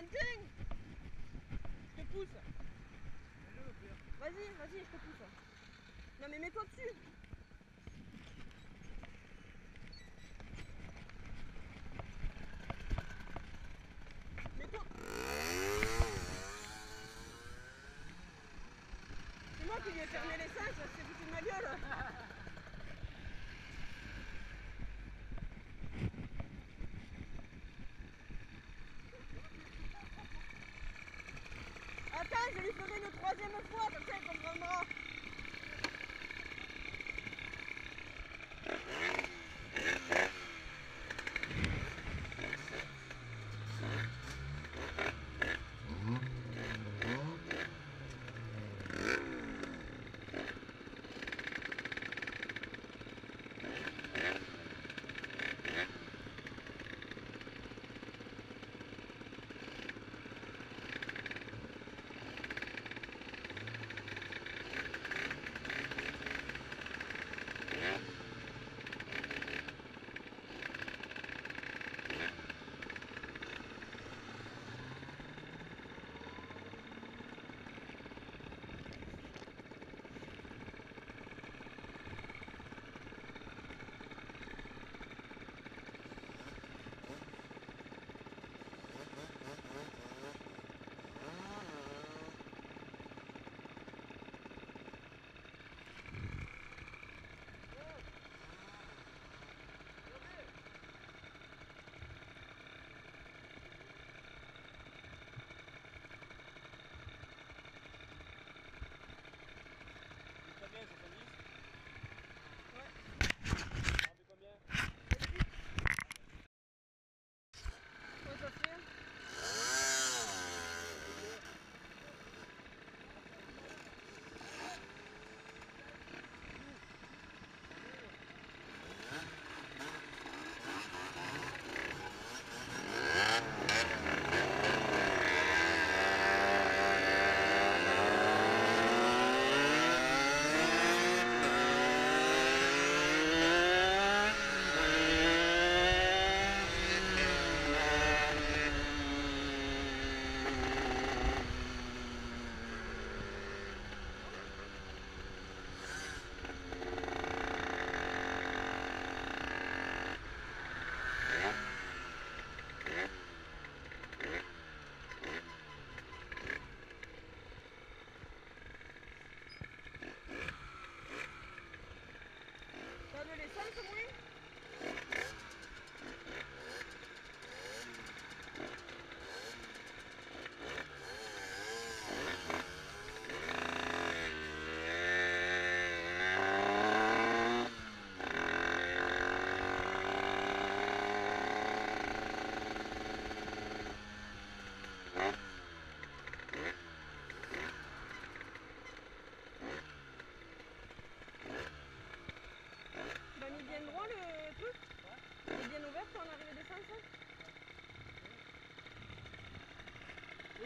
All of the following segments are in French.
Je te pousse. Vas-y, vas-y, je te pousse. Non mais mets-toi dessus. Mets-toi. C'est moi qui lui ai fermé l'essence, c'est foutu de ma gueule. Je lui ferai une troisième fois, comme ça il comprendra.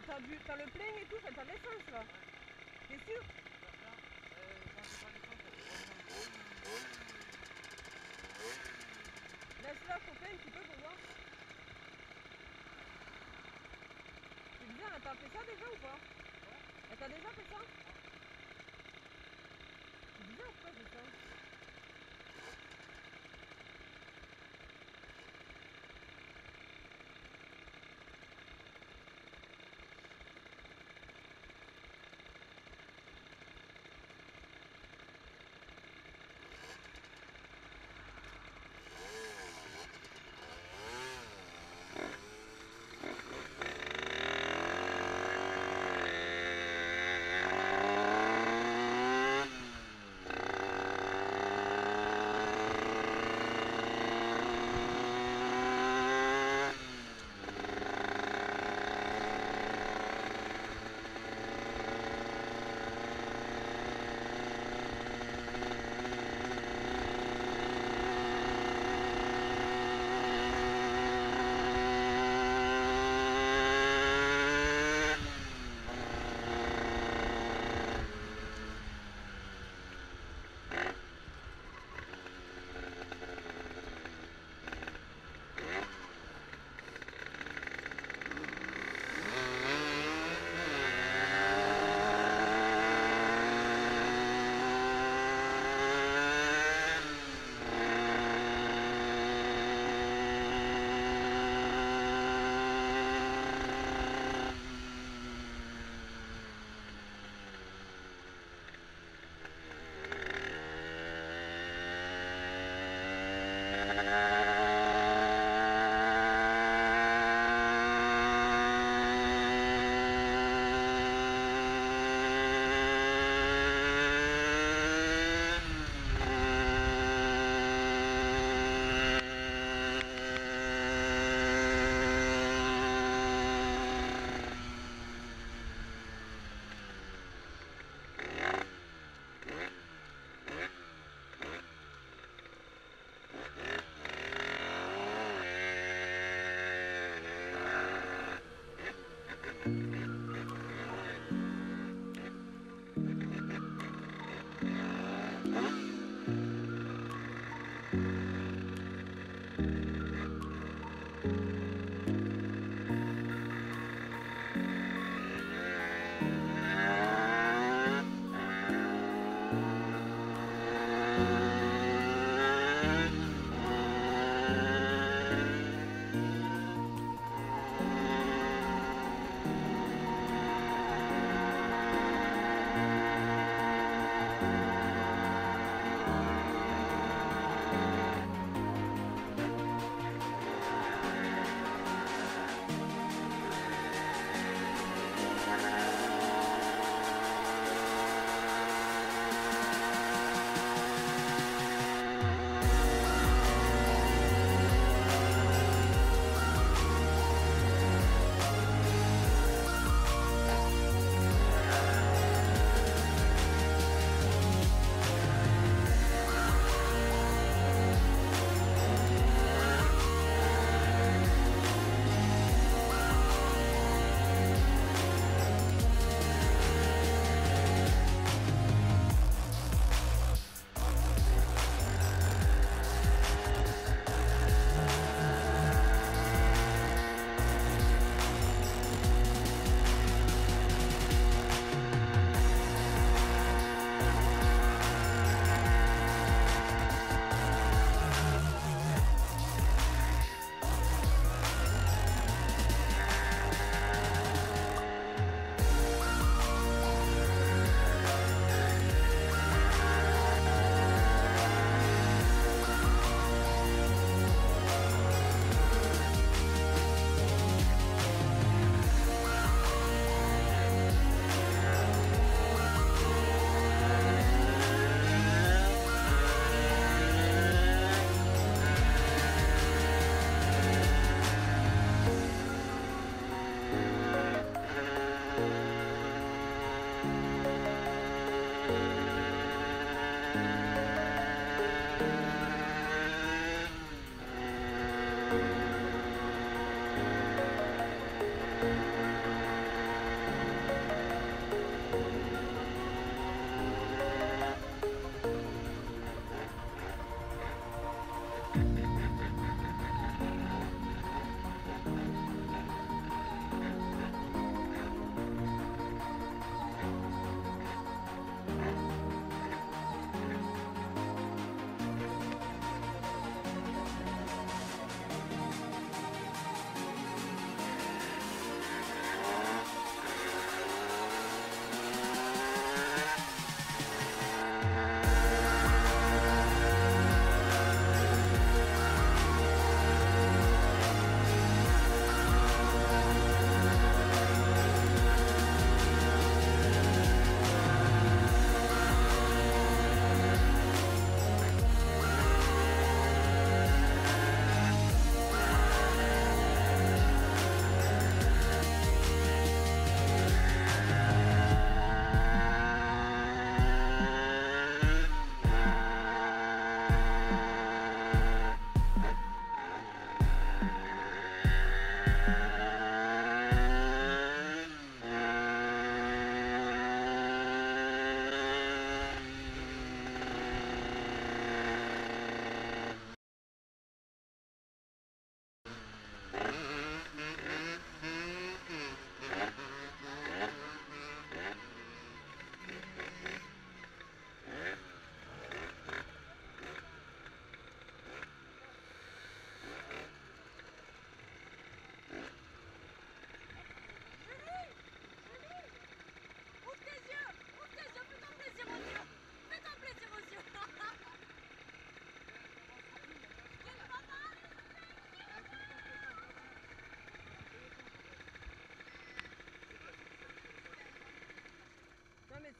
T'as t'as le plein et tout, t'as l'essence là. T'es sûr? Laisse-la chauffer un petit peu pour voir. C'est bizarre, elle t'a fait ça déjà ou pas? Elle t'a déjà fait ça? C'est bizarre pourquoi fait ça?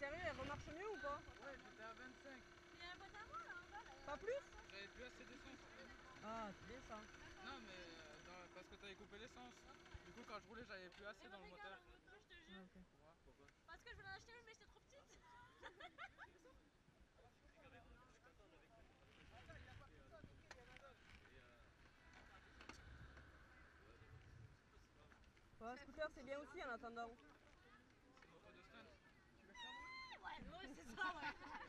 Sérieux, elle remarche mieux ou pas? Ouais, j'étais à 25. Il y a un à moi là en bas là. Pas plus? J'avais plus assez d'essence en fait. Ah, c'est bien ça. Non, mais euh, parce que t'avais coupé l'essence. Du coup, quand je roulais, j'avais plus assez Et dans le moteur. je te jure. Ah. Pourquoi Parce que je voulais en acheter une mais j'étais trop petite. Ouais, un scooter, c'est bien aussi en attendant. C'est une moto de stunt. Ouais, ouais, c'est